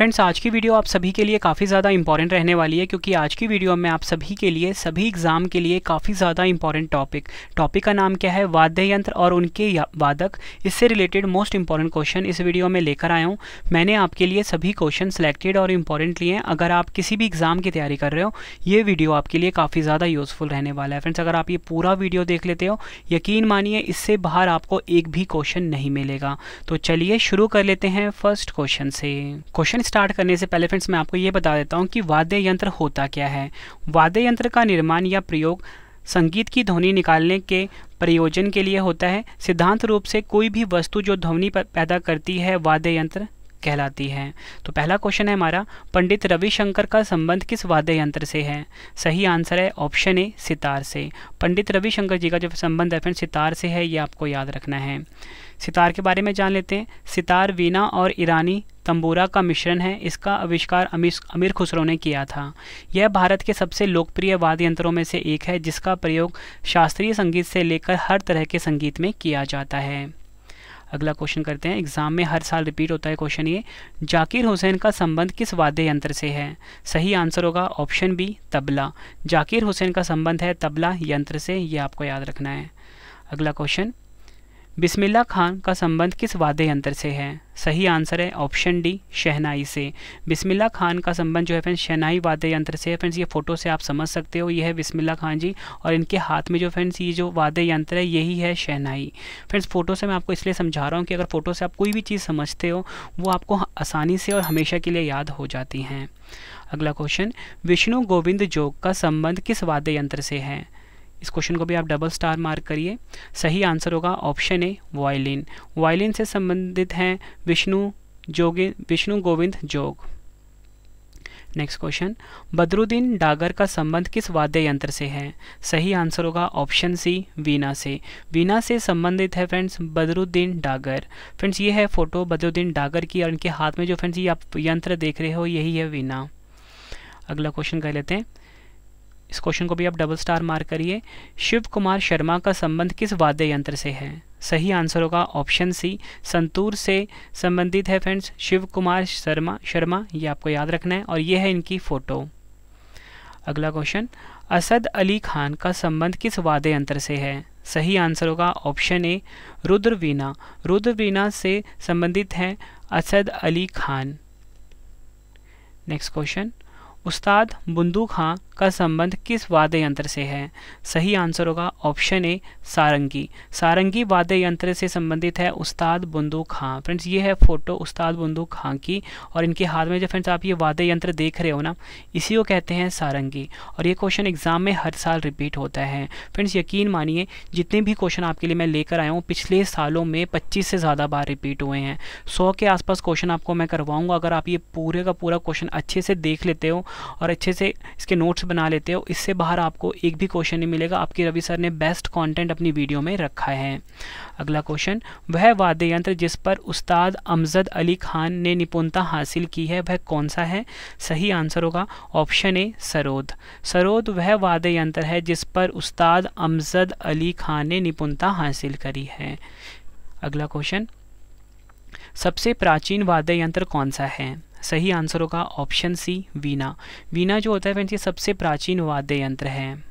Friends आज की video आप सभी के लिए काफ़ी ज़्यादा इंपॉर्टेंट रहने वाली है, क्योंकि आज की वीडियो में आप सभी के लिए, सभी एग्ज़ाम के लिए काफ़ी ज़्यादा इंपॉर्टेंट टॉपिक टॉपिक का नाम क्या है? वाद्य यंत्र और उनके वादक. इससे रिलेटेड मोस्ट इंपॉर्टेंट क्वेश्चन इस वीडियो में लेकर आया हूँ. मैंने आपके लिए सभी क्वेश्चन सेलेक्टेड और इंपॉर्टेंट लिए हैं. अगर आप किसी भी एग्ज़ाम की तैयारी कर रहे हो, ये वीडियो आपके लिए काफ़ी ज़्यादा यूज़फुल रहने वाला है. फ्रेंड्स अगर आप ये पूरा वीडियो देख लेते हो, यकीन मानिए, इससे बाहर आपको एक भी क्वेश्चन नहीं मिलेगा. तो चलिए शुरू कर लेते हैं फ़र्स्ट क्वेश्चन से. क्वेश्चन स्टार्ट करने से पहले फ्रेंड्स मैं आपको ये बता देता हूँ कि वाद्य यंत्र होता क्या है। वाद्य यंत्र का निर्माण या प्रयोग संगीत की ध्वनि निकालने के प्रयोजन के लिए होता है। सिद्धांत रूप से कोई भी वस्तु जो ध्वनि पैदा करती है, वाद्य यंत्र कहलाती है। तो पहला क्वेश्चन है हमारा, पंडित रविशंकर का संबंध किस वाद्य यंत्र से है? सही आंसर है ऑप्शन ए सितार से। पंडित रविशंकर जी का जो संबंध है फ्रेंड सितार से है, ये आपको याद रखना है। सितार के बारे में जान लेते हैं। सितार, वीणा और ईरानी तंबूरा का मिश्रण है, इसका आविष्कार अमीर खुसरो ने किया था। यह भारत के सबसे लोकप्रिय वाद्य यंत्रों में से एक है, जिसका प्रयोग शास्त्रीय संगीत से लेकर हर तरह के संगीत में किया जाता है। अगला क्वेश्चन करते हैं। एग्ज़ाम में हर साल रिपीट होता है क्वेश्चन ये। जाकिर हुसैन का संबंध किस वाद्य यंत्र से है? सही आंसर होगा ऑप्शन बी तबला। जाकिर हुसैन का संबंध है तबला यंत्र से ये आपको याद रखना है। अगला क्वेश्चन बिस्मिल्ला खान का संबंध किस वाद्य यंत्र से है? सही आंसर है ऑप्शन डी, शहनाई से। बिस्मिल्ला खान का संबंध जो है फ्रेंड्स, शहनाई वाद्य यंत्र से है। फ्रेंड्स, ये फ़ोटो से आप समझ सकते हो ये है बिस्मिल्ला खान जी और इनके हाथ में जो फ्रेंड्स, ये जो वाद्य यंत्र है, यही है शहनाई। फ्रेंड्स, फ़ोटो से मैं आपको इसलिए समझा रहा हूँ कि अगर फ़ोटो से आप कोई भी चीज़ समझते हो, वो आपको आसानी से और हमेशा के लिए याद हो जाती हैं। अगला क्वेश्चन, विष्णु गोविंद जोग का संबंध किस वाद्य यंत्र से है? इस क्वेश्चन को भी आप डबल स्टार मार्क करिए। सही आंसर होगा ऑप्शन ए वायलिन वायलिन से संबंधित हैं विष्णु जोगे, विष्णु गोविंद जोग। नेक्स्ट क्वेश्चन बदरुद्दीन डागर का संबंध किस वाद्य यंत्र से है? सही आंसर होगा ऑप्शन सी वीना से। वीना से संबंधित है फ्रेंड्स बदरुद्दीन डागर। फ्रेंड्स ये है फ़ोटो बदरुद्दीन डागर की और इनके हाथ में जो फ्रेंड्स ये आप यंत्र देख रहे हो, यही है वीना अगला क्वेश्चन कह लेते हैं। इस क्वेश्चन को भी आप डबल स्टार मार्क करिए। शिव कुमार शर्मा का संबंध किस वाद्य यंत्र से है? सही आंसर होगा ऑप्शन सी संतूर से संबंधित है फ्रेंड्स शिव कुमार शर्मा शर्मा, ये आपको याद रखना है और ये है इनकी फ़ोटो अगला क्वेश्चन असद अली खान का संबंध किस वाद्य यंत्र से है? सही आंसर होगा ऑप्शन ए रुद्रवीणा। रुद्रवीणा से संबंधित है असद अली खान। नेक्स्ट क्वेश्चन उस्ताद बुंदू खां का संबंध किस वाद्य यंत्र से है? सही आंसर होगा ऑप्शन ए, सारंगी। सारंगी वाद्य यंत्र से संबंधित है उस्ताद बुंदू खां। फ्रेंड्स, ये है फ़ोटो उस्ताद बुंदू खां की और इनके हाथ में जो फ्रेंड्स आप ये वाद्य यंत्र देख रहे हो ना, इसी को कहते हैं सारंगी। और ये क्वेश्चन एग्ज़ाम में हर साल रिपीट होता है। फ्रेंड्स, यकीन मानिए, जितने भी क्वेश्चन आपके लिए मैं लेकर आया हूँ, पिछले सालों में पच्चीस से ज़्यादा बार रिपीट हुए हैं। सौ के आसपास क्वेश्चन आपको मैं करवाऊँगा। अगर आप ये पूरे का पूरा क्वेश्चन अच्छे से देख लेते हो और अच्छे से इसके नोट्स बना लेते हो, इससे बाहर आपको एक भी क्वेश्चन नहीं मिलेगा। आपके रवि सर ने बेस्ट कंटेंट अपनी वीडियो में रखा है। अगला क्वेश्चन वह वाद्य यंत्र जिस पर उस्ताद अमजद अली खान ने निपुणता हासिल की है, वह कौन सा है? सही आंसर होगा ऑप्शन ए सरोद। सरोद वह वाद्य यंत्र है जिस पर उस्ताद अमजद अली खान ने निपुणता हासिल करी है। अगला क्वेश्चन सबसे प्राचीन वाद्य यंत्र कौन सा है? सही आंसर होगा ऑप्शन सी, वीणा। वीणा जो होता है फ्रेंड्स, ये सबसे प्राचीन वाद्य यंत्र है।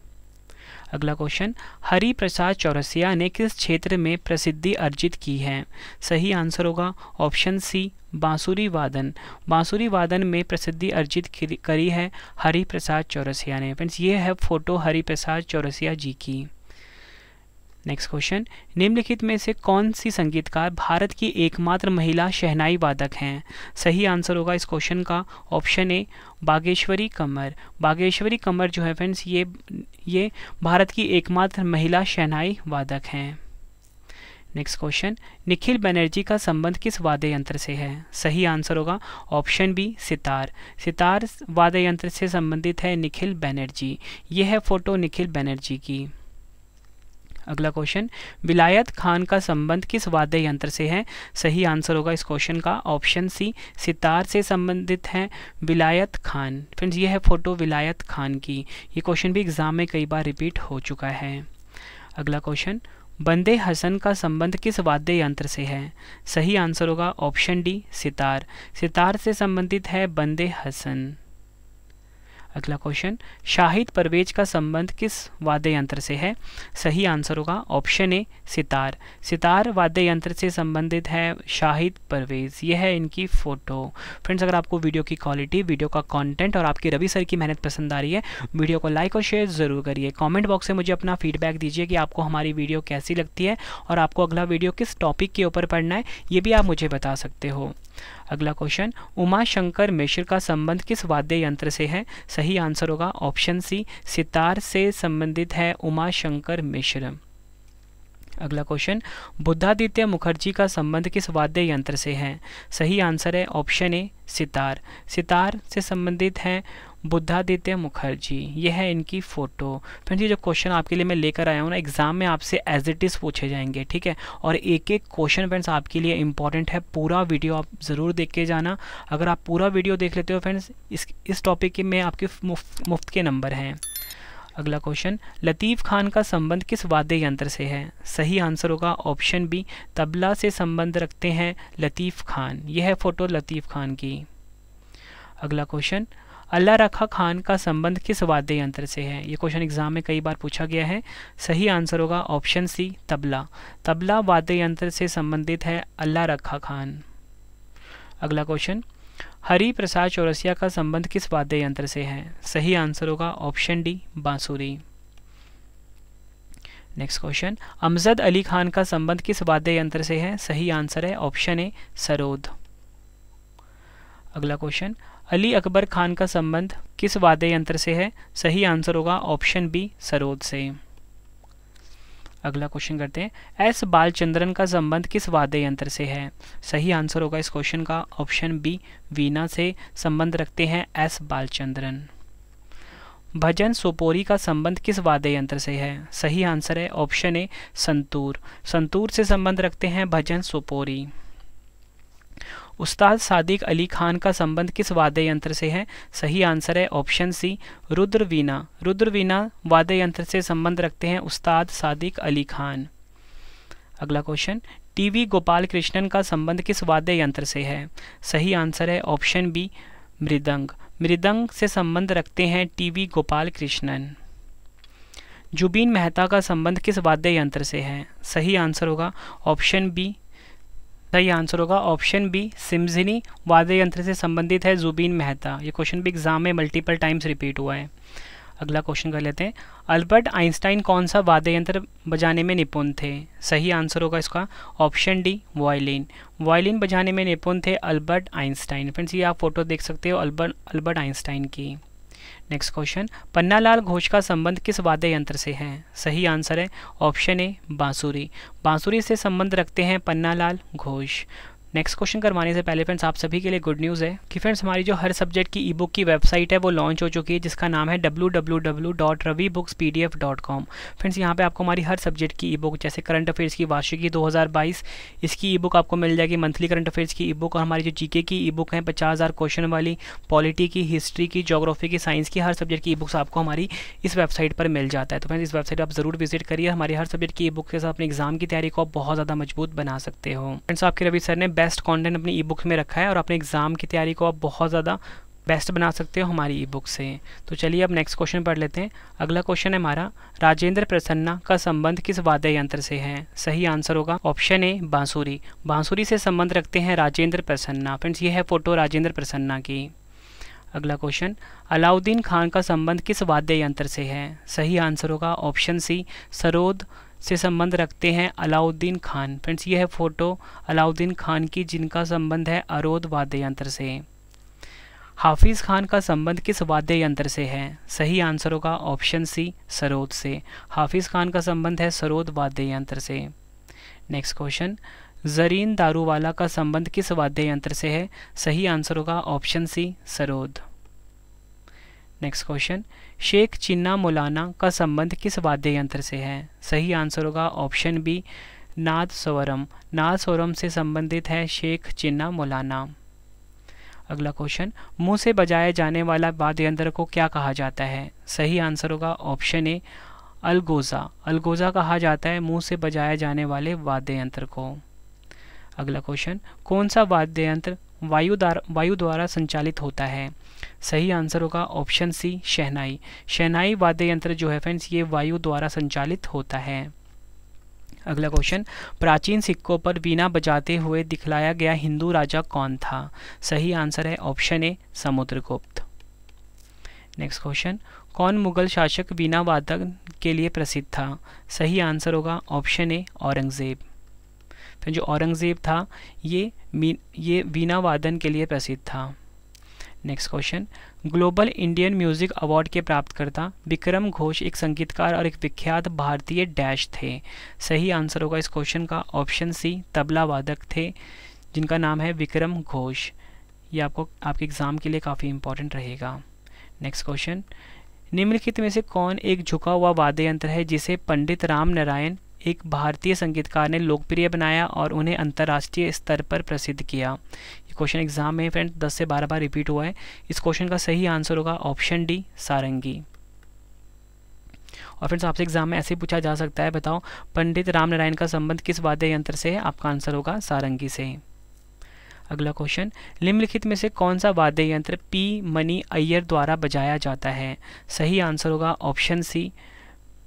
अगला क्वेश्चन हरि प्रसाद चौरसिया ने किस क्षेत्र में प्रसिद्धि अर्जित की है? सही आंसर होगा ऑप्शन सी, बांसुरी वादन। बांसुरी वादन में प्रसिद्धि अर्जित करी है हरि प्रसाद चौरसिया ने। फ्रेंड्स, ये है फ़ोटो हरि प्रसाद चौरसिया जी की। नेक्स्ट क्वेश्चन निम्नलिखित में से कौन सी संगीतकार भारत की एकमात्र महिला शहनाई वादक हैं? सही आंसर होगा इस क्वेश्चन का ऑप्शन ए बागेश्वरी कमर। बागेश्वरी कमर जो है फ्रेंड्स ये ये भारत की एकमात्र महिला शहनाई वादक हैं। नेक्स्ट क्वेश्चन निखिल बनर्जी का संबंध किस वाद्य यंत्र से है? सही आंसर होगा ऑप्शन बी सितार। सितार वाद्य यंत्र से संबंधित है निखिल बनर्जी। ये है फ़ोटो निखिल बनर्जी की। अगला क्वेश्चन, विलायत खान का संबंध किस वाद्य यंत्र से है? सही आंसर होगा इस क्वेश्चन का, ऑप्शन सी, सितार से संबंधित है, विलायत खान। फ्रेंड्स, ये है फ़ोटो विलायत खान की। ये क्वेश्चन भी एग्ज़ाम में कई बार रिपीट हो चुका है। अगला क्वेश्चन, बंदे हसन का संबंध किस वाद्य यंत्र से है? सही आंसर होगा ऑप्शन डी, सितार। सितार से संबंधित है बंदे हसन। अगला क्वेश्चन शाहिद परवेज का संबंध किस वाद्य यंत्र से है? सही आंसर होगा ऑप्शन ए सितार। सितार वाद्य यंत्र से संबंधित है शाहिद परवेज। यह है इनकी फ़ोटो फ्रेंड्स अगर आपको वीडियो की क्वालिटी वीडियो का कंटेंट और आपकी रवि सर की मेहनत पसंद आ रही है वीडियो को लाइक और शेयर ज़रूर करिए। कॉमेंट बॉक्स में मुझे अपना फीडबैक दीजिए कि आपको हमारी वीडियो कैसी लगती है और आपको अगला वीडियो किस टॉपिक के ऊपर पढ़ना है, ये भी आप मुझे बता सकते हो। अगला क्वेश्चन उमा शंकर मिश्र का संबंध किस वाद्य यंत्र से है? सही आंसर होगा ऑप्शन सी सितार से संबंधित है उमा शंकर मिश्र। अगला क्वेश्चन बुद्धादित्य मुखर्जी का संबंध किस वाद्य यंत्र से है? सही आंसर है ऑप्शन ए सितार। सितार से संबंधित है बुद्धादित्य मुखर्जी, यह है इनकी फ़ोटो। फ्रेंड्स, ये जो क्वेश्चन आपके लिए मैं लेकर आया हूँ ना एग्ज़ाम में आपसे एज इट इज़ पूछे जाएँगे, ठीक है? और एक एक क्वेश्चन फ्रेंड्स आपके लिए इंपॉर्टेंट है, पूरा वीडियो आप ज़रूर देख के जाना। अगर आप पूरा वीडियो देख लेते हो फ्रेंड्स इस इस टॉपिक के में आपके मुफ़्त मुफ़्त के नंबर हैं। अगला क्वेश्चन लतीफ़ खान का संबंध किस वाद्य यंत्र से है? सही आंसर होगा ऑप्शन बी तबला से संबंध रखते हैं लतीफ़ खान। यह है फ़ोटो लतीफ़ खान की। अगला क्वेश्चन अल्लाह रखा खान का संबंध किस वाद्य यंत्र से है? ये क्वेश्चन एग्ज़ाम में कई बार पूछा गया है। सही आंसर होगा ऑप्शन सी तबला। तबला वाद्य यंत्र से संबंधित है अल्लाह रखा खान। अगला क्वेश्चन हरि प्रसाद चौरसिया का संबंध किस वाद्य यंत्र से है? सही आंसर होगा ऑप्शन डी बांसुरी। नेक्स्ट क्वेश्चन अमजद अली खान का संबंध किस वाद्य यंत्र से है? सही आंसर है ऑप्शन ए सरोद। अगला क्वेश्चन अली अकबर खान का संबंध किस वाद्य यंत्र से है? सही आंसर होगा ऑप्शन बी सरोद से। अगला क्वेश्चन करते हैं, एस बालचंद्रन का संबंध किस वाद्य यंत्र से है? सही आंसर होगा इस क्वेश्चन का ऑप्शन बी वीणा से। संबंध रखते हैं एस बालचंद्रन। भजन सोपोरी का संबंध किस वाद्य यंत्र से है? सही आंसर है ऑप्शन ए संतूर। संतूर से संबंध रखते हैं भजन सोपोरी। उस्ताद सादिक अली खान का संबंध किस वाद्य यंत्र से है? सही आंसर है ऑप्शन सी रुद्र वीणा रुद्र वीणा वाद्य यंत्र से संबंध रखते हैं उस्ताद सादिक अली खान। अगला क्वेश्चन, टीवी गोपाल कृष्णन का संबंध किस वाद्य यंत्र से है? सही आंसर है ऑप्शन बी, मृदंग। मृदंग से संबंध रखते हैं टीवी गोपाल कृष्णन। जुबीन मेहता का संबंध किस वाद्य यंत्र से है? सही आंसर होगा ऑप्शन बी सही आंसर होगा ऑप्शन बी, सिमजिनी। वाद्य यंत्र से संबंधित है जुबीन मेहता। ये क्वेश्चन भी एग्ज़ाम में मल्टीपल टाइम्स रिपीट हुआ है। अगला क्वेश्चन कर लेते हैं। अल्बर्ट आइंस्टाइन कौन सा वाद्य यंत्र बजाने में निपुण थे? सही आंसर होगा इसका ऑप्शन डी, वायलिन। वायलिन बजाने में निपुण थे अल्बर्ट आइंस्टाइन। फ्रेंड्स, ये आप फ़ोटो देख सकते हो अल्बर्ट अल्बर्ट आइंस्टाइन की। नेक्स्ट क्वेश्चन, पन्नालाल घोष का संबंध किस वाद्य यंत्र से है? सही आंसर है ऑप्शन ए, बांसुरी। बांसुरी से संबंध रखते हैं पन्नालाल घोष। नेक्स्ट क्वेश्चन करवाने से पहले फ्रेंड्स आप सभी के लिए गुड न्यूज़ है कि फ्रेंड्स हमारी जो हर सब्जेक्ट की ई बुक की वेबसाइट है, वो लॉन्च हो चुकी है, जिसका नाम है W W W dot Ravi books P D F dot com friends यहाँ पे आपको हमारी हर सब्जेक्ट की ई बुक जैसे करंट अफेयर्स की वार्षिकी 2022 इसकी ई बुक आपको मिल जाएगी मंथली करंट अफेयर्स की ई बुक और हमारी जो जीके की ई बुक है, पचास हज़ार क्वेश्चन वाली पॉलिटी की हिस्ट्री की जोग्राफी की साइंस की, हर सब्जेक्ट की ई बुक्स आपको हमारी इस वेबसाइट पर मिल जाता है। तो फ्रेंड्स इस वेबसाइट आप ज़रूर विज़िट करिए, हमारी हर सब्जेक्ट की ई बुक के साथ अपने एग्ज़ाम की तैयारी को आप बहुत ज़्यादा मज़बूत बना सकते हो। फ्रेंड्स आपके रवि सर ने बेस्ट कॉन्टेंट अपनी ई बुक में रखा है और अपने एग्ज़ाम की तैयारी को आप बहुत ज़्यादा बेस्ट बना सकते हो हमारी ई बुक से। तो चलिए अब नेक्स्ट क्वेश्चन पढ़ लेते हैं। अगला क्वेश्चन है हमारा, राजेंद्र प्रसन्ना का संबंध किस वाद्य यंत्र से है? सही आंसर होगा ऑप्शन ए बांसुरी। बांसुरी से संबंध रखते हैं राजेंद्र प्रसन्ना। फ्रेंड्स ये है फ़ोटो राजेंद्र प्रसन्ना की। अगला क्वेश्चन अलाउद्दीन खान का संबंध किस वाद्य यंत्र से है? सही आंसर होगा ऑप्शन सी सरोद से संबंध रखते हैं अलाउद्दीन खान। फ्रेंड्स ये है फ़ोटो अलाउद्दीन खान की, जिनका संबंध है अरोध वाद्य यंत्र से। हाफिज़ खान का संबंध किस वाद्य यंत्र से है? सही आंसर होगा ऑप्शन सी, सरोद से। हाफिज़ खान का संबंध है सरोद वाद्य यंत्र से। नेक्स्ट क्वेश्चन, जरीन दारूवाला का संबंध किस वाद्य यंत्र से है? सही आंसर होगा option C, sarod. Next question Sheikh Chinna Moulana का संबंध किस वाद्य यंत्र से है? सही आंसर होगा ऑप्शन बी नाद स्वरम। नाद स्वरम से संबंधित है शेख चिन्ना मौलाना अगला क्वेश्चन मुँह से बजाया जाने वाला वाद्य यंत्र को क्या कहा जाता है? सही आंसर होगा ऑप्शन ए अलगोजा। अलगोजा कहा जाता है मुँह से बजाया जाने वाले वाद्य यंत्र को। अगला क्वेश्चन कौन सा वाद्य यंत्र वायु वायु द्वारा संचालित होता है? सही आंसर होगा ऑप्शन सी, शहनाई। शहनाई वाद्य यंत्र जो है फ्रेंड्स ये वायु द्वारा संचालित होता है। अगला क्वेश्चन प्राचीन सिक्कों पर वीणा बजाते हुए दिखलाया गया हिंदू राजा कौन था? सही आंसर है option A, Samudragupta. Next question कौन मुगल शासक वीणा वादक के लिए प्रसिद्ध था? सही आंसर होगा ऑप्शन ए, औरंगज़ेब। फिर जो औरंगज़ेब था, ये ये वीणा वादन के लिए प्रसिद्ध था। Next question global Indian music award के प्राप्तकर्ता विक्रम घोष एक संगीतकार और एक विख्यात भारतीय डैश थे। सही आंसर होगा इस क्वेश्चन का ऑप्शन सी तबला वादक थे, जिनका नाम है विक्रम घोष। ये आपको, आपके एग्ज़ाम के लिए काफ़ी इंपॉर्टेंट रहेगा। नेक्स्ट क्वेश्चन निम्नलिखित में से कौन एक झुका हुआ वाद्य यंत्र है जिसे पंडित राम नारायण, एक भारतीय संगीतकार ने लोकप्रिय बनाया और उन्हें अंतर्राष्ट्रीय स्तर पर प्रसिद्ध किया? क्वेश्चन एग्ज़ाम में फ्रेंड 10 से 12 बार रिपीट हुआ है। इस क्वेश्चन का सही आंसर होगा ऑप्शन डी, सारंगी। और फ्रेंड्स आपसे एग्ज़ाम में ऐसे पूछा जा सकता है, बताओ, पंडित राम नारायण का संबंध किस वाद्य यंत्र से है? आपका आंसर होगा सारंगी से। अगला क्वेश्चन, निम्नलिखित में से कौन सा वाद्य यंत्र पी, मनी, अय्यर द्वारा बजाया जाता है? सही आंसर होगा ऑप्शन सी,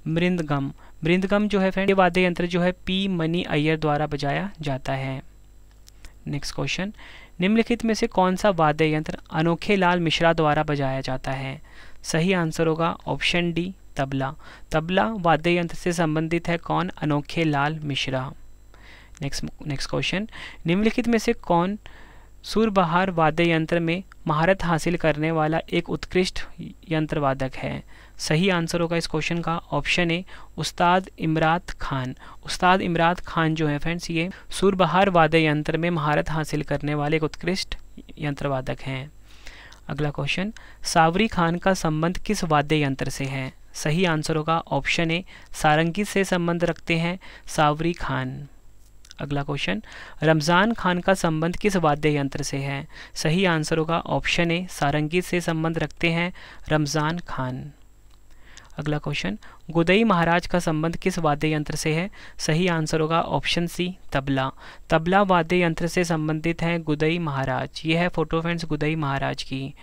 मृदगम। मृदगम जो है फ्रेंड ये वाद्य यंत्र जो है पी, मनी, अय्यर द्वारा बजाया जाता है। नेक्स्ट क्वेश्चन निम्नलिखित में से कौन सा वाद्य यंत्र अनोखे लाल मिश्रा द्वारा बजाया जाता है? सही आंसर होगा ऑप्शन डी, तबला। तबला वाद्य यंत्र से संबंधित है कौन Anokhe Lal Mishra? Next next question. निम्नलिखित में से कौन सुरबहार वाद्य यंत्र में महारत हासिल करने वाला एक उत्कृष्ट यंत्र वादक है। सही आंसर होगा इस क्वेश्चन का ऑप्शन ए उस्ताद इमरात खान। उस्ताद इमरात खान जो है फ्रेंड्स ये सुरबहार वाद्य यंत्र में महारत हासिल करने वाले एक उत्कृष्ट यंत्र वादक हैं। अगला क्वेश्चन सावरी खान का संबंध किस वाद्य यंत्र से है? सही आंसर होगा ऑप्शन ए सारंगी से संबंध रखते हैं सावरी खान। अगला क्वेश्चन, रमज़ान खान का संबंध किस वाद्य यंत्र से है? सही आंसर होगा ऑप्शन ए, सारंगी से संबंध रखते हैं रमज़ान खान। अगला क्वेश्चन, गुदई महाराज का संबंध किस वाद्य यंत्र से है? सही आंसर होगा ऑप्शन सी, तबला। तबला वाद्य यंत्र से संबंधित है गुदई महाराज। ये है फ़ोटो फ्रेंड्स, गुदई महाराज की।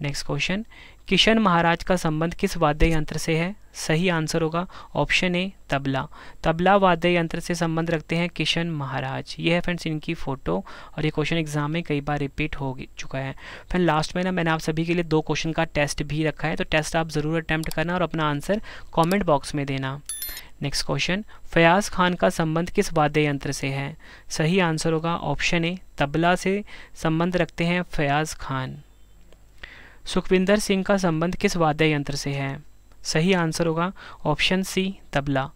नेक्स्ट क्वेश्चन किशन महाराज का संबंध किस वाद्य यंत्र से है? सही आंसर होगा ऑप्शन ए, तबला। तबला वाद्य यंत्र से संबंध रखते हैं किशन महाराज। ये है फ्रेंड्स इनकी फ़ोटो और ये क्वेश्चन एग्ज़ाम में कई बार रिपीट हो चुका है। फ्रेंड लास्ट में ना मैंने आप सभी के लिए दो क्वेश्चन का टेस्ट भी रखा है तो टेस्ट आप ज़रूर अटैम्प्ट करना और अपना आंसर कॉमेंट बॉक्स में देना। नेक्स्ट क्वेश्चन, फयाज खान का संबंध किस वाद्य यंत्र से है? सही आंसर होगा ऑप्शन ए, तबला से संबंध रखते हैं फयाज खान। सुखविंदर सिंह का संबंध किस वाद्य यंत्र से है? सही आंसर होगा ऑप्शन सी, तबला।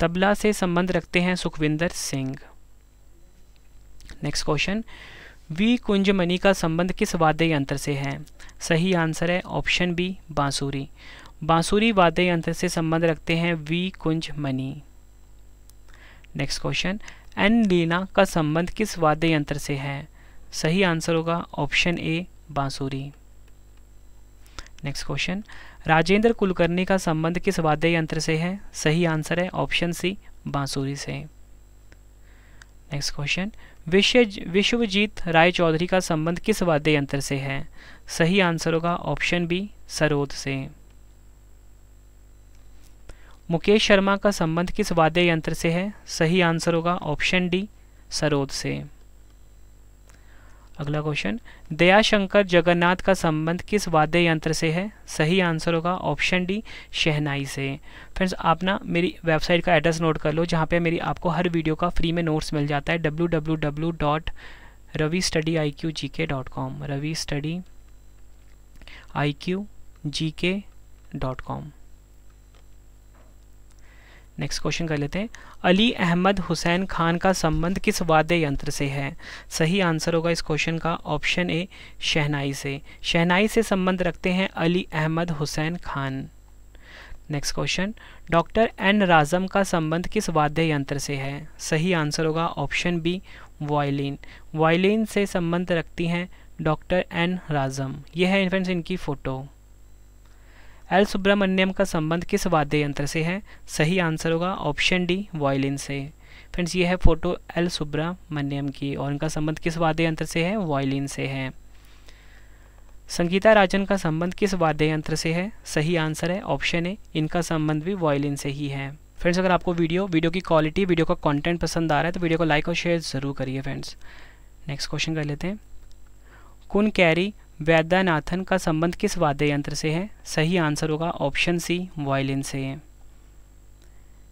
तबला से संबंध रखते हैं Sukhwinder Singh. Next question V Kunjumani का संबंध किस वाद्य यंत्र से है? सही आंसर है ऑप्शन बी, बांसुरी। बांसुरी वाद्य यंत्र से संबंध रखते हैं V Kunju Mani next question N Leena का संबंध किस वाद्य यंत्र से है? सही आंसर होगा ऑप्शन ए, बांसुरी। नेक्स्ट क्वेश्चन राजेंद्र कुलकर्णी का संबंध किस वाद्य यंत्र से है? सही आंसर है ऑप्शन सी, बांसुरी से। नेक्स्ट क्वेश्चन विश्व, विश्वजीत राय चौधरी का संबंध किस वाद्य यंत्र से है? सही आंसर होगा ऑप्शन बी, सरोद से। मुकेश शर्मा का संबंध किस वाद्य यंत्र से है? सही आंसर होगा ऑप्शन डी, सरोद से। अगला क्वेश्चन दयाशंकर जगन्नाथ का संबंध किस वाद्य यंत्र से है? सही आंसर होगा ऑप्शन डी शहनाई से। फ्रेंड्स आप ना मेरी वेबसाइट का एड्रेस नोट कर लो, जहाँ पे मेरी आपको हर वीडियो का फ्री में नोट्स मिल जाता है W W W dot Ravi study I Q G K dot com Ravi study I Q G K dot com next question कर लेते हैं। अली अहमद हुसैन खान का संबंध किस वाद्य यंत्र से है? सही आंसर होगा इस क्वेश्चन का ऑप्शन ए शहनाई से। शहनाई से संबंध रखते हैं Ali Ahmed Hussain Khan. Next question doctor N Rajam का संबंध किस वाद्य यंत्र से है? सही आंसर होगा ऑप्शन बी वायलिन वायलिन से संबंध रखती हैं डॉक्टर एन राजम। यह है फ्रेंड्स इनकी फ़ोटो एल सुब्रमण्यम का संबंध किस वाद्य यंत्र से है? सही आंसर होगा ऑप्शन डी, वायलिन से। फ्रेंड्स, ये है फ़ोटो एल सुब्रमण्यम की और इनका संबंध किस वाद्य यंत्र से है? वायलिन से है। संगीता राजन का संबंध किस वाद्य यंत्र से है? सही आंसर है ऑप्शन ए, इनका संबंध भी वायलिन से ही है। फ्रेंड्स, अगर आपको वीडियो वीडियो की क्वालिटी, वीडियो का कंटेंट पसंद आ रहा है तो वीडियो को लाइक और शेयर ज़रूर करिए फ्रेंड्स। नेक्स्ट क्वेश्चन कर लेते हैं। कुन कैरी वैद्यनाथन का संबंध किस वाद्य यंत्र से है? सही आंसर होगा ऑप्शन सी, वायलिन से। है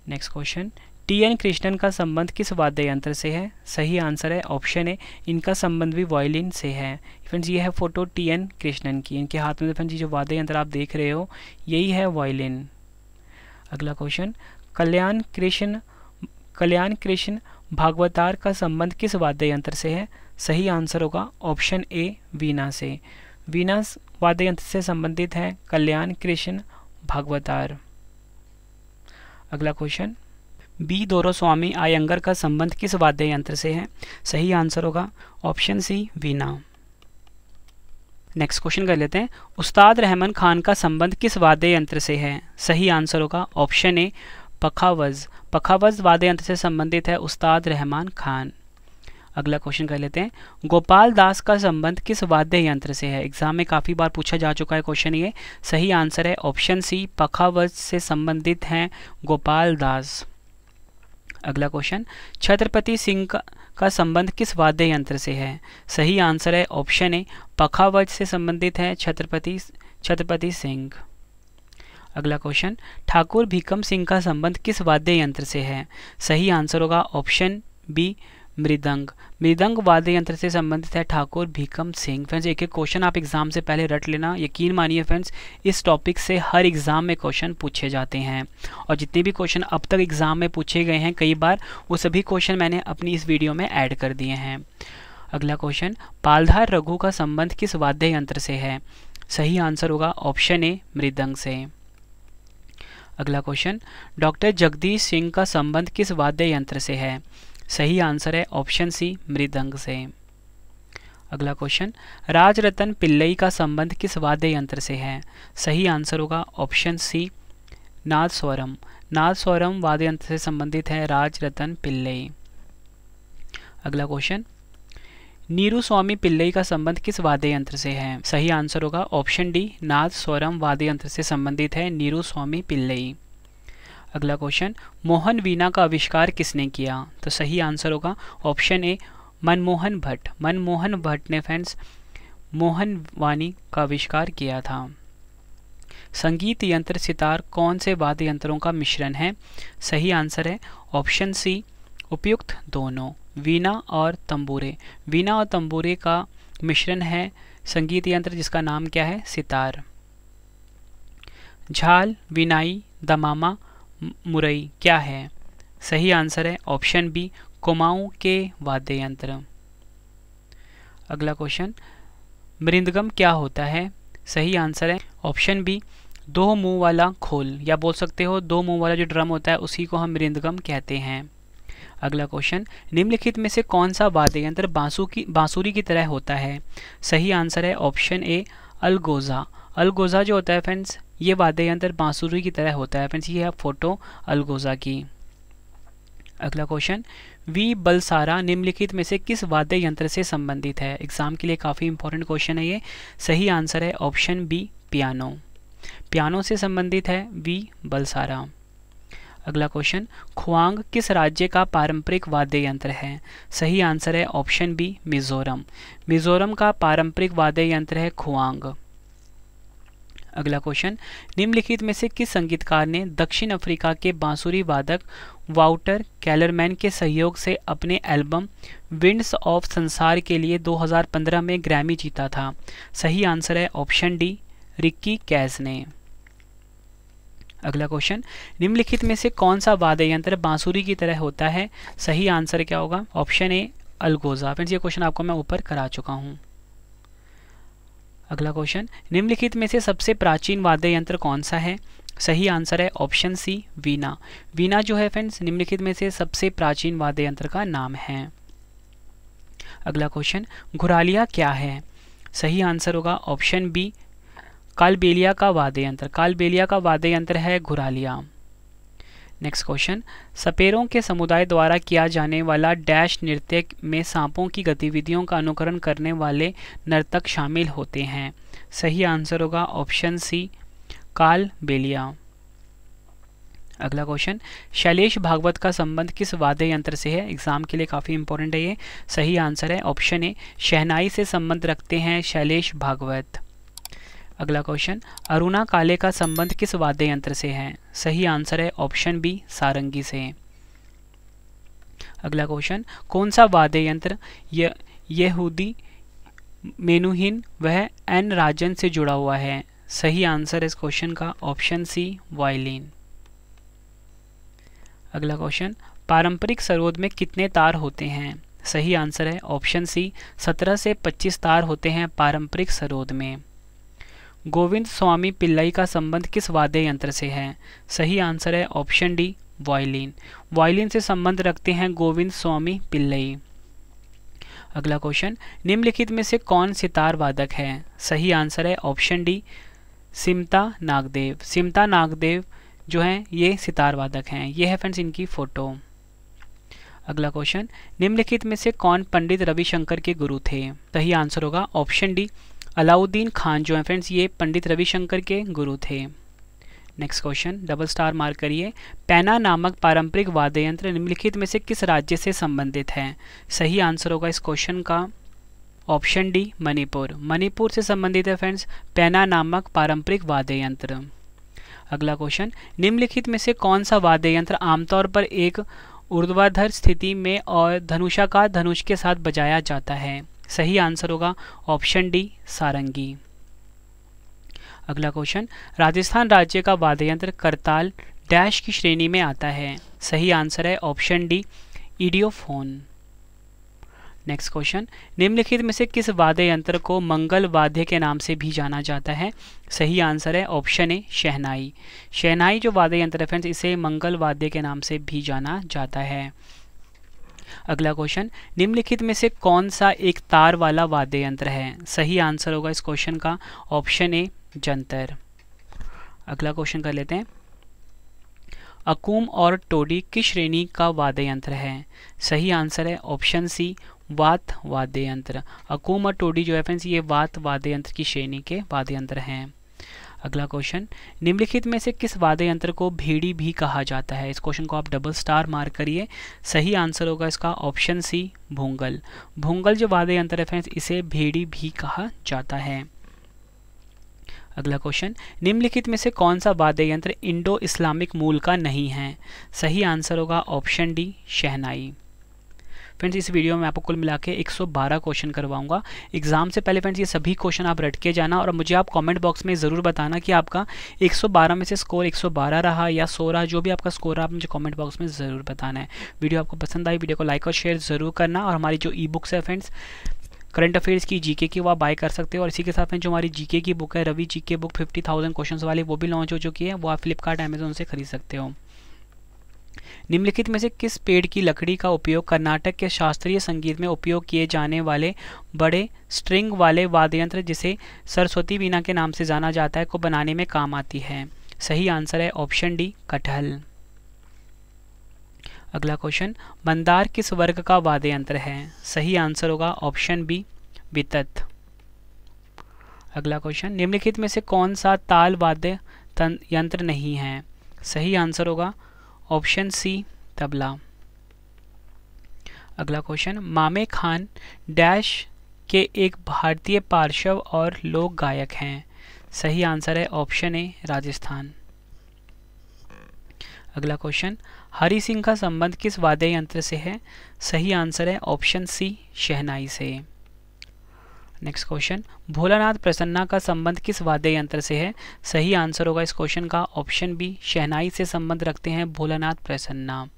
next question. T N Krishnan का संबंध किस वाद्य यंत्र से है? सही आंसर है ऑप्शन ए, इनका संबंध भी वायलिन से है। फ्रेंड्स, ये है फ़ोटो टी एन कृष्णन की। इनके हाथ में फ्रेंड्स जो वाद्य यंत्र आप देख रहे हो, यही है वायलिन। अगला क्वेश्चन। कल्याण कृष्ण कल्याण कृष्ण भागवतार का संबंध किस वाद्य यंत्र से है? सही आंसर होगा ऑप्शन ए वीणा से वीणा वाद्य यंत्र से संबंधित है। कल्याण कृष्ण भागवतार। अगला क्वेश्चन बी दोरो स्वामी आयंगर का संबंध किस वाद्य यंत्र से है? सही आंसर होगा ऑप्शन सी, वीणा। नेक्स्ट क्वेश्चन कर लेते हैं। उस्ताद रहमान खान का संबंध किस वाद्य यंत्र से है? सही आंसर होगा ऑप्शन ए, पखावज। पखावज वाद्य यंत्र से संबंधित है उस्ताद रहमान खान। अगला क्वेश्चन कर लेते हैं। गोपाल दास का संबंध किस वाद्य यंत्र से है? एग्ज़ाम में काफ़ी बार पूछा जा चुका है क्वेश्चन ये। सही आंसर है ऑप्शन सी पखावज से संबंधित हैं गोपाल दास। अगला क्वेश्चन छत्रपति सिंह का, का संबंध किस वाद्य यंत्र से है? सही आंसर है ऑप्शन ए पखावज से संबंधित है छत्रपति छत्रपति सिंह। अगला क्वेश्चन ठाकुर भीकम सिंह का संबंध किस वाद्य यंत्र से है? सही आंसर होगा ऑप्शन बी मृदंग। मृदंग वाद्य यंत्र से संबंधित है ठाकुर भीकम सिंह। फ्रेंड्स, एक एक क्वेश्चन आप एग्ज़ाम से पहले रट लेना। यकीन मानिए फ्रेंड्स, इस टॉपिक से हर एग्ज़ाम में क्वेश्चन पूछे जाते हैं। और जितने भी क्वेश्चन अब तक एग्ज़ाम में पूछे गए हैं, कई बार वो सभी क्वेश्चन मैंने अपनी इस वीडियो में ऐड कर दिए हैं। अगला क्वेश्चन पालधार रघु का संबंध किस वाद्य यंत्र से है? सही आंसर होगा ऑप्शन ए मृदंग से। अगला क्वेश्चन डॉक्टर जगदीश सिंह का संबंध किस वाद्य यंत्र से है? सही आंसर है ऑप्शन सी, मृदंग से अगला क्वेश्चन, राजरतन पिल्लई का संबंध किस वाद्य यंत्र से है? सही आंसर होगा ऑप्शन सी नाद स्वरम नाद स्वरम वाद्य यंत्र से संबंधित है राजरतन पिल्लई। अगला क्वेश्चन, नीरू स्वामी पिल्लई का संबंध किस वाद्य यंत्र से है? सही आंसर होगा ऑप्शन डी नाद स्वरम वाद्य यंत्र से संबंधित है नीरू स्वामी पिल्लई। अगला क्वेश्चन मोहन वीणा का आविष्कार किसने किया? तो सही आंसर होगा ऑप्शन ए मनमोहन भट्ट। मनमोहन भट्ट ने फ्रेंड्स मोहन वाणी का आविष्कार किया था। संगीत यंत्र, सितार, कौन से वाद्य यंत्रों का मिश्रण है? सही आंसर है ऑप्शन सी उपयुक्त दोनों, वीणा और तंबूरे। वीणा और तंबूरे का मिश्रण है संगीत यंत्र, जिसका नाम क्या है? सितार। झाल, विनाई, दमामा मुरई क्या है? सही आंसर है ऑप्शन बी, कुमाऊं के वाद्य यंत्र अगला क्वेश्चन, मृदगम क्या होता है? सही आंसर है ऑप्शन बी, दो मुँह वाला खोल। या बोल सकते हो, दो मुँह वाला जो ड्रम होता है, उसी को हम मृदगम कहते हैं। अगला क्वेश्चन, निम्नलिखित में से कौन सा वाद्य यंत्र बांसु की बांसुरी की तरह होता है? सही आंसर है ऑप्शन ए, अलगोजा। अलगोजा जो होता है फ्रेंड्स ये वाद्य यंत्र बांसुरी की तरह होता है फ्रेंड्स ये है फ़ोटो अलगोजा की। अगला क्वेश्चन वी बलसारा निम्नलिखित में से किस वाद्य यंत्र से संबंधित है? एग्ज़ाम के लिए काफ़ी इंपॉर्टेंट क्वेश्चन है ये। सही आंसर है ऑप्शन बी पियानो पियानो से संबंधित है वी बलसारा. अगला क्वेश्चन खुआंग किस राज्य का पारंपरिक वाद्य यंत्र है? सही आंसर है ऑप्शन बी मिजोरम. मिजोरम का पारंपरिक वाद्य यंत्र है खुआंग अगला क्वेश्चन, निम्नलिखित में से किस संगीतकार ने दक्षिण अफ्रीका के बांसुरी वादक वाउटर कैलरमैन के सहयोग से अपने एल्बम विंड्स ऑफ़ संसार के लिए 2015 में ग्रैमी जीता था? सही आंसर है ऑप्शन डी, रिक्की कैस ने। अगला क्वेश्चन, निम्नलिखित में से कौन सा वाद्य यंत्र बांसुरी की तरह होता है? सही आंसर क्या होगा? Option A, अलगोजा। फ्रेंड्स, ये क्वेश्चन आपको मैं ऊपर करा चुका हूँ। अगला क्वेश्चन, निम्नलिखित में से सबसे प्राचीन वाद्य यंत्र कौन सा है? सही आंसर है ऑप्शन सी, वीणा। वीणा जो है फ्रेंड्स, निम्नलिखित में से सबसे प्राचीन वाद्य यंत्र का नाम है। अगला क्वेश्चन, घुरालिया क्या है? सही आंसर होगा ऑप्शन बी, कालबेलिया का वाद्य यंत्र। कालबेलिया का वाद्य यंत्र है घुरालिया। नेक्स्ट क्वेश्चन सपेरों के समुदाय द्वारा किया जाने वाला डैश नृत्य में सांपों की गतिविधियों का अनुकरण करने वाले नर्तक शामिल होते हैं। सही आंसर होगा ऑप्शन सी, काल बेलिया। अगला क्वेश्चन शैलेश भागवत का संबंध किस वाद्य यंत्र से है? एग्ज़ाम के लिए काफ़ी इंपॉर्टेंट है ये। सही आंसर है ऑप्शन ए, शहनाई से संबंध रखते हैं शैलेश भागवत। अगला क्वेश्चन अरुणा काले का संबंध किस वाद्य यंत्र से है? सही आंसर है ऑप्शन बी सारंगी से। अगला क्वेश्चन कौन सा वाद्य यंत्र यहूदी मेनुहीन वह एन राजन से जुड़ा हुआ है? सही आंसर इस क्वेश्चन का ऑप्शन सी वायलिन अगला क्वेश्चन पारंपरिक सरोद में कितने तार होते हैं? सही आंसर है ऑप्शन सी 17 से 25 तार होते हैं पारंपरिक सरोद में। गोविंद स्वामी पिल्लई का संबंध किस वाद्य यंत्र से है? सही आंसर है ऑप्शन डी, वायलिन। वायलिन से संबंध रखते हैं गोविंद स्वामी पिल्लई। अगला क्वेश्चन, निम्नलिखित में से कौन सितार वादक है? सही आंसर है ऑप्शन डी, सिमता नागदेव। सिमता नागदेव जो हैं, ये सितार वादक हैं। ये है फ्रेंड्स इनकी फ़ोटो। अगला क्वेश्चन, निम्नलिखित में से कौन पंडित रविशंकर के गुरु थे? सही आंसर होगा ऑप्शन डी अलाउद्दीन खान जो है फ्रेंड्स ये पंडित रविशंकर के गुरु थे। Next question double star mark करिए। पैना नामक पारंपरिक वाद्य यंत्र निम्नलिखित में से किस राज्य से संबंधित है? सही आंसर होगा इस क्वेश्चन का ऑप्शन डी मणिपुर। मणिपुर से संबंधित है फ्रेंड्स पैना नामक पारंपरिक वाद्य यंत्र अगला क्वेश्चन निम्नलिखित में से कौन सा वाद्य यंत्र आमतौर पर एक ऊर्ध्वाधर स्थिति में और धनुषाकार धनुष के साथ बजाया जाता है? सही आंसर होगा ऑप्शन डी सारंगी। अगला क्वेश्चन, राजस्थान राज्य का वाद्य यंत्र करताल डैश की श्रेणी में आता है। सही आंसर है option D idiophone. Next question, निम्नलिखित में से किस वाद्य यंत्र को मंगल वाद्य के नाम से भी जाना जाता है? सही आंसर है ऑप्शन ए शहनाई। शहनाई जो वाद्य यंत्र है फ्रेंड्स, इसे मंगल वाद्य के नाम से भी जाना जाता है। अगला क्वेश्चन निम्नलिखित में से कौन सा एक तार वाला वाद्य यंत्र है? सही आंसर होगा इस क्वेश्चन का ऑप्शन ए जंतर। अगला क्वेश्चन कर लेते हैं। अकूम और टोडी किस श्रेणी का वाद्य यंत्र है? सही आंसर है ऑप्शन सी वात वाद्य यंत्र। अकूम और टोडी जो है फ्रेंड्स ये वात वाद्य यंत्र की श्रेणी के वाद्य यंत्र हैं। अगला क्वेश्चन, निम्नलिखित में से किस वाद्य यंत्र को भेड़ी भी कहा जाता है? इस क्वेश्चन को आप डबल स्टार मार्क करिए, सही आंसर होगा इसका ऑप्शन सी, भूंगल। भूंगल जो वाद्य यंत्र है फ्रेंड्स इसे भेड़ी भी कहा जाता है। अगला क्वेश्चन, निम्नलिखित में से कौन सा वाद्य यंत्र इंडो इस्लामिक मूल का नहीं है? सही आंसर होगा ऑप्शन डी, शहनाई। फ्रेंड्स, इस वीडियो में आपको कुल मिला के 112 क्वेश्चन करवाऊँगा। एग्ज़ाम से पहले फ्रेंड्स, ये सभी क्वेश्चन आप रट के जाना और मुझे आप कॉमेंट बॉक्स में ज़रूर बताना कि आपका 112 में से स्कोर 112 रहा या सो रहा, जो भी आपका स्कोर रहा, आप मुझे कॉमेंट बॉक्स में ज़रूर बताना है। वीडियो आपको पसंद आई वीडियो को लाइक और शेयर ज़रूर करना और हमारी जो ई बुक्स है फ्रेंड्स करंट अफेयर्स की जीके की, वो आप बाय कर सकते हो और इसी के साथ में जो हमारी जीके की बुक है, Ravi GK book fifty thousand question वाली, वो भी लॉन्च हो चुकी है, वो आप फ्लिपकार्ट अमेजोन से खरीद सकते हो। निम्नलिखित में से किस पेड़ की लकड़ी का उपयोग कर्नाटक के शास्त्रीय संगीत में उपयोग किए जाने वाले बड़े स्ट्रिंग वाले वाद्य यंत्र जिसे सरस्वती वीणा के नाम से जाना जाता है, को बनाने में काम आती है? सही आंसर है ऑप्शन डी, कटहल। अगला क्वेश्चन, मंदार किस वर्ग का वाद्य यंत्र है? सही आंसर होगा ऑप्शन बी, वितत। अगला क्वेश्चन, निम्नलिखित में से कौन सा ताल वाद्य यंत्र नहीं है? सही आंसर होगा ऑप्शन सी, तबला। अगला क्वेश्चन, मामे खान डैश के एक भारतीय पार्श्व और लोक गायक हैं। सही आंसर है ऑप्शन ए, राजस्थान। अगला क्वेश्चन, हरि सिंह का संबंध किस वाद्य यंत्र से है? सही आंसर है ऑप्शन सी, शहनाई से। नेक्स्ट क्वेश्चन भोलानाथ प्रसन्ना का संबंध किस वाद्य यंत्र से है? सही आंसर होगा इस क्वेश्चन का ऑप्शन बी शहनाई से संबंध रखते हैं भोलानाथ प्रसन्ना।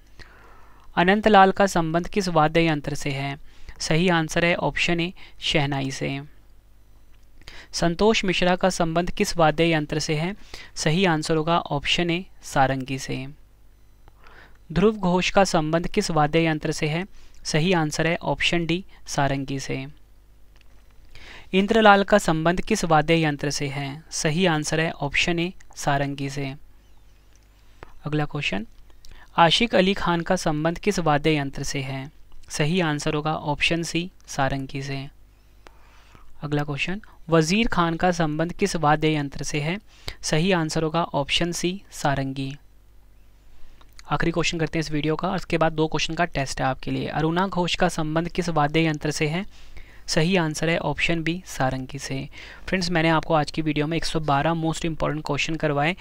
अनंत लाल का संबंध किस वाद्य यंत्र से है? सही आंसर है ऑप्शन ए शहनाई से। संतोष मिश्रा का संबंध किस वाद्य यंत्र से है? सही आंसर होगा ऑप्शन ए सारंगी से। ध्रुव घोष का संबंध किस वाद्य यंत्र से है? सही आंसर है ऑप्शन डी सारंगी से। इंद्रलाल का संबंध किस वाद्य यंत्र से है? सही आंसर है ऑप्शन ए, सारंगी से। अगला क्वेश्चन, आशिक अली खान का संबंध किस वाद्य यंत्र से है? सही आंसर होगा ऑप्शन सी, सारंगी से। अगला क्वेश्चन, वज़ीर खान का संबंध किस वाद्य यंत्र से है? सही आंसर होगा ऑप्शन सी, सारंगी। आखिरी क्वेश्चन करते हैं इस वीडियो का, और उसके बाद दो क्वेश्चन का टेस्ट है आपके लिए। अरुणा घोष का संबंध किस वाद्य यंत्र से है? सही आंसर है ऑप्शन बी सारंगी से। फ्रेंड्स, मैंने आपको आज की वीडियो में 112 मोस्ट इंपॉर्टेंट क्वेश्चन करवाए।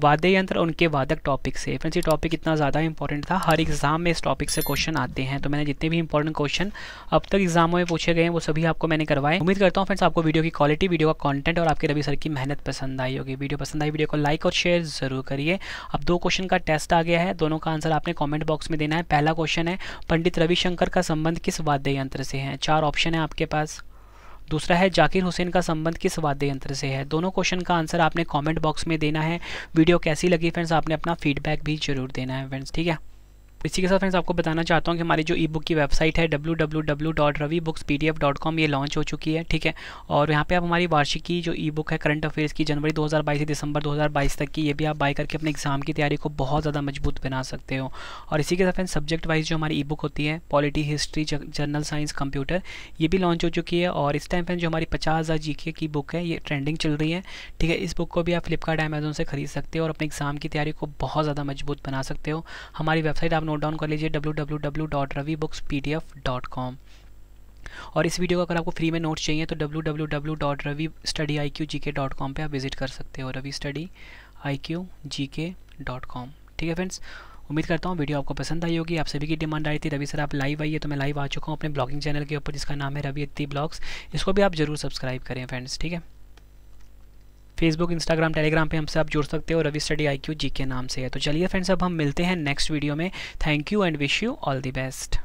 वाद्य यंत्र उनके वादक टॉपिक से। फ्रेंड्स ये टॉपिक इतना ज़्यादा इंपॉर्टेंट था। हर एग्ज़ाम में इस टॉपिक से क्वेश्चन आते हैं। तो मैंने जितने भी इंपॉर्टेंट क्वेश्चन अब तक एग्जामों में पूछे गए हैं, वो सभी आपको मैंने करवाए। उम्मीद करता हूँ फ्रेंड्स आपको वीडियो की क्वालिटी वीडियो का कंटेंट और आपके रवि सर की मेहनत पसंद आई होगी। वीडियो पसंद आई वीडियो को लाइक और शेयर ज़रूर करिए। अब दो क्वेश्चन का टेस्ट आ गया है। दोनों का आंसर आपने कॉमेंट बॉक्स में देना है। पहला क्वेश्चन है, पंडित रविशंकर का संबंध किस वाद्य यंत्र से है? चार ऑप्शन है आपके पास। दूसरा है, जाकिर हुसैन का संबंध किस वाद्य यंत्र से है? दोनों क्वेश्चन का आंसर आपने कमेंट बॉक्स में देना है। वीडियो कैसी लगी फ्रेंड्स आपने अपना फीडबैक भी ज़रूर देना है फ्रेंड्स ठीक है? इसी के साथ फ्रेंड्स आपको बताना चाहता हूँ कि हमारी जो ई बुक की वेबसाइट है www.ravibooks.pdf.com ये लॉन्च हो चुकी है, ठीक है? और यहाँ पे आप हमारी वार्षिकी जो ई बुक है करंट अफेयर्स की जनवरी 2022 से दिसंबर 2022 तक की, ये भी आप बाय करके अपने एग्ज़ाम की तैयारी को बहुत ज़्यादा मज़बूत बना सकते हो। और इसी के साथ फ्रेंड्स सब्जेक्ट वाइज जो हमारी ई बुक होती है polity history general science computer ये भी लॉन्च हो चुकी है। और इस टाइम फ्रेंड जो हमारी पचास हज़ार जी की बुक है, ये ट्रेंडिंग चल रही है, ठीक है? इस बुक को भी आप फ्लिपकार्ट अमेजोन से खरीद सकते हो और अपने एग्ज़ाम की तैयारी को बहुत ज़्यादा मज़बूत बना सकते हो। हमारी वेबसाइट आप नोट डाउन कर लीजिए www.ravibooks.pdf.com और इस वीडियो का अगर आपको फ्री में नोट्स चाहिए तो www.ravistudyIQGK.com पे आप विज़िट कर सकते हो रवि स्टडी कॉम ठीक है फ्रेंड्स उम्मीद करता हूँ वीडियो आपको पसंद आई होगी। आप सभी की डिमांड आई थी, रवि सर आप लाइव आइए तो मैं लाइव आ चुका हूँ अपने ब्लॉगिंग चैनल के ऊपर, जिसका नाम है रवि अत्ती ब्लॉग्स इसको भी आप ज़रूर सब्सक्राइब करें फ्रेंड्स ठीक है? फेसबुक इंस्टाग्राम टेलीग्राम पे हमसे आप जुड़ सकते हो Ravi study I Q G के नाम से है। तो चलिए फ्रेंड्स अब हम मिलते हैं नेक्स्ट वीडियो में। Thank you and wish you all the best